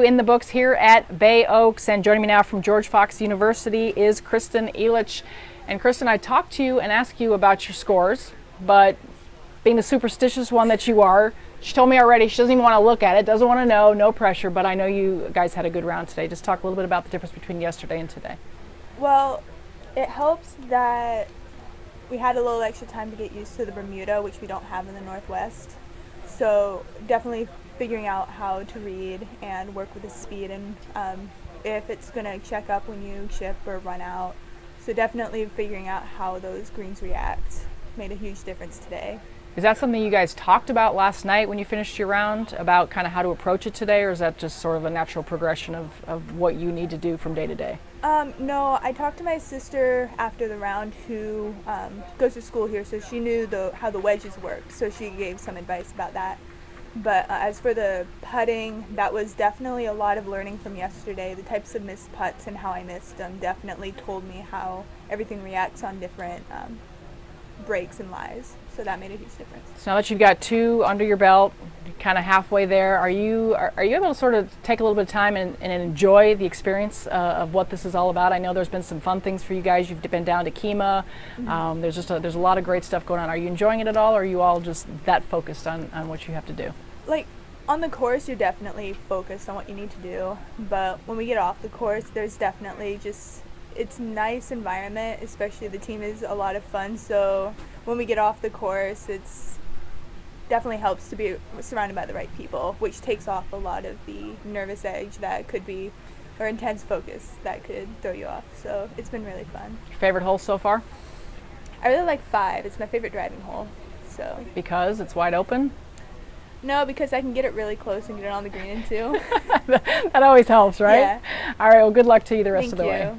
In the books here at Bay Oaks, and joining me now from George Fox University is Kristin Elich. And Kristin, I talked to you and asked you about your scores, but being the superstitious one that you are, she told me already she doesn't even want to look at it, doesn't want to know, no pressure, but I know you guys had a good round today. Just talk a little bit about the difference between yesterday and today. Well, it helps that we had a little extra time to get used to the Bermuda, which we don't have in the Northwest. So definitely figuring out how to read and work with the speed and um, if it's going to check up when you chip or run out. So definitely figuring out how those greens react made a huge difference today. Is that something you guys talked about last night when you finished your round about kind of how to approach it today, or is that just sort of a natural progression of, of what you need to do from day to day? Um, no, I talked to my sister after the round who um, goes to school here, so she knew the, how the wedges worked, so she gave some advice about that. But uh, as for the putting, that was definitely a lot of learning from yesterday. The types of missed putts and how I missed them definitely told me how everything reacts on different um, breaks and lies. So that made a huge difference. So now that you've got two under your belt, kind of halfway there, are you are, are, you able to sort of take a little bit of time and, and enjoy the experience uh, of what this is all about? I know there's been some fun things for you guys. You've been down to Kemah. Mm-hmm. Um, there's just a, there's a lot of great stuff going on. Are you enjoying it at all, or are you all just that focused on, on what you have to do? Like on the course, you're definitely focused on what you need to do, but when we get off the course, there's definitely just it's nice environment, especially the team is a lot of fun. So when we get off the course, it's definitely helps to be surrounded by the right people, which takes off a lot of the nervous edge that could be or intense focus that could throw you off. So it's been really fun. Your favorite hole so far? I really like five. It's my favorite driving hole. So because it's wide open. No, because I can get it really close and get it on the green too. that always helps, right? Yeah. All right. Well, good luck to you the rest Thank of the you. way.